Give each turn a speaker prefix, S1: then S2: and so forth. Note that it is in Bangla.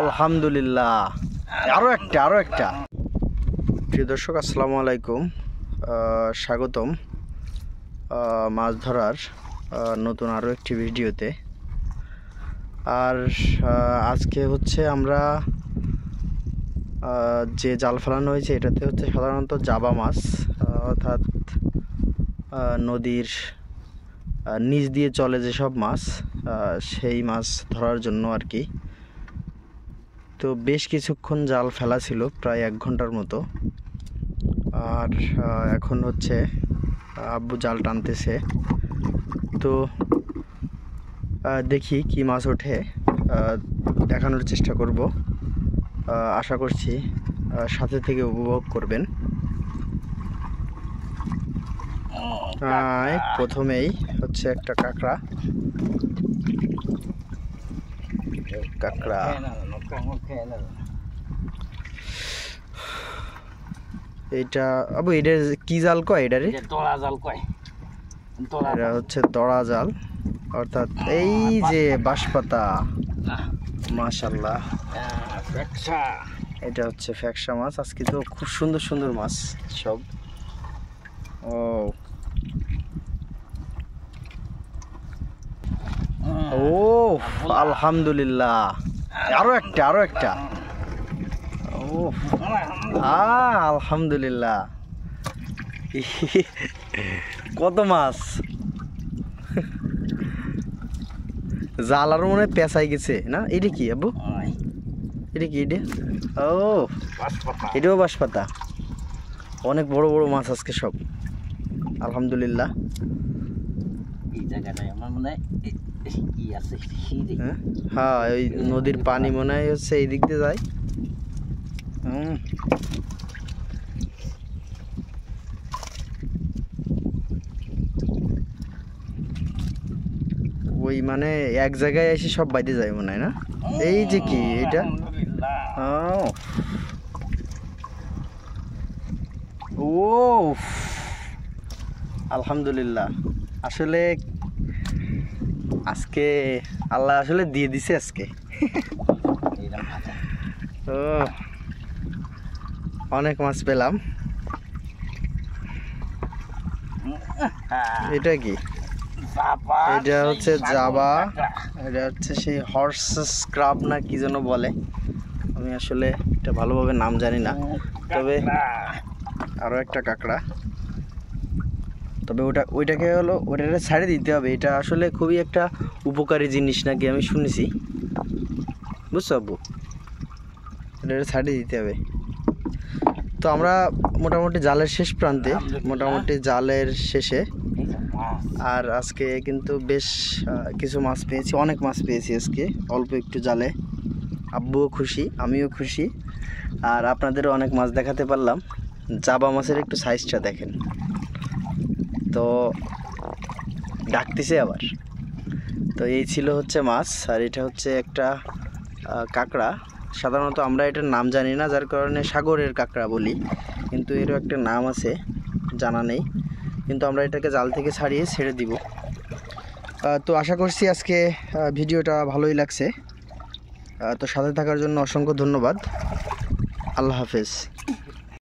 S1: আলহামদুলিল্লাহ। আরও একটা আরও একটা। প্রিয় দর্শক, আসসালামু আলাইকুম। স্বাগতম। মাছ ধরার নতুন আরও একটি ভিডিওতে। আর আজকে হচ্ছে আমরা যে জাল ফেলানো হয়েছে, এটাতে হচ্ছে সাধারণত জাবা মাছ অর্থাৎ নদীর নিচ দিয়ে চলে যেসব মাছ সেই মাছ ধরার জন্য আর কি। তো বেশ কিছুক্ষণ জাল ফেলা ছিল, প্রায় এক ঘণ্টার মতো। আর এখন হচ্ছে আব্বু জাল টানতেছে। তো দেখি কি মাছ ওঠে দেখানোর চেষ্টা করব। আশা করছি সাথে থেকে উপভোগ করবেন। প্রথমেই হচ্ছে একটা কাঁকড়া। কাঁকড়া। এইটা আবু এটা কি জাল কয় এটারে
S2: তোলা জাল কয়।
S1: এটা হচ্ছে দড়া জাল। অর্থাৎ এই যে বাঁশপাতা মাশাল্লাহ এটা হচ্ছে ফ্যাকসা মাছ। আজকে তো খুব সুন্দর সুন্দর মাছ সব। ও। ও আলহামদুলিল্লাহ। আরও একটা আরও একটা। ও আ, আলহামদুলিল্লাহ। কত মাছ? জালার মনে হয় পেঁচাই গেছে, না? এটা কি, আব্বু? এটা কি, এটা? ও এটাও বাঁশপাতা। অনেক বড় বড় মাছ আজকে সব। আলহামদুলিল্লাহ।
S2: এই জায়গাটায় আমার মনে হয় কি আছে
S1: হ্যাঁ? ওই নদীর পানি মনে হয় হচ্ছে এই দিক দিয়ে যায়। হুম। ওই মানে এক জায়গায় এসে সব বাইরে যায় মনে হয় না? এই যে কি এটা? ও আলহামদুলিল্লাহ। আসলে আজকে আল্লাহ আসলে দিয়ে দিছে আজকে। ও অনেক মাছ পেলাম। এটা কি? এটা হচ্ছে জাবা। এটা হচ্ছে সেই হর্স স্ক্রাব না কি যেন বলে। আমি আসলে এটা ভালোভাবে নাম জানি না। তবে। আরও একটা কাঁকড়া। তবে ওটা, ওইটাকে হলো, ওটাকে ছাড়ে দিতে হবে। এটা আসলে খুবই একটা উপকারী জিনিস নাকি আমি শুনেছি। বুঝছ আব্বু? ওটা ছাড়ে দিতে হবে। তো আমরা মোটামুটি জালের শেষ প্রান্তে, মোটামুটি জালের শেষে। আর আজকে কিন্তু বেশ কিছু মাছ পেয়েছি, অনেক মাছ পেয়েছি আজকে, অল্প একটু জালে। আব্বুও খুশি, আমিও খুশি। আর আপনাদেরও অনেক মাছ দেখাতে পারলাম। জাবা মাছের একটু সাইজটা দেখেন। তো ডাকতেছে আবার। তো এই ছিল হচ্ছে মাছ, আর এটা হচ্ছে একটা কাঁকড়া। সাধারণত আমরা এটার নাম জানি না, যার কারণে সাগরের কাঁকড়া বলি, কিন্তু এরও একটা নাম আছে, জানা নেই। কিন্তু আমরা এটাকে জাল থেকে ছাড়িয়ে ছেড়ে দিব। তো আশা করছি আজকে ভিডিওটা ভালোই লাগছে। তো সাথে থাকার জন্য অসংখ্য ধন্যবাদ। আল্লাহ হাফেজ।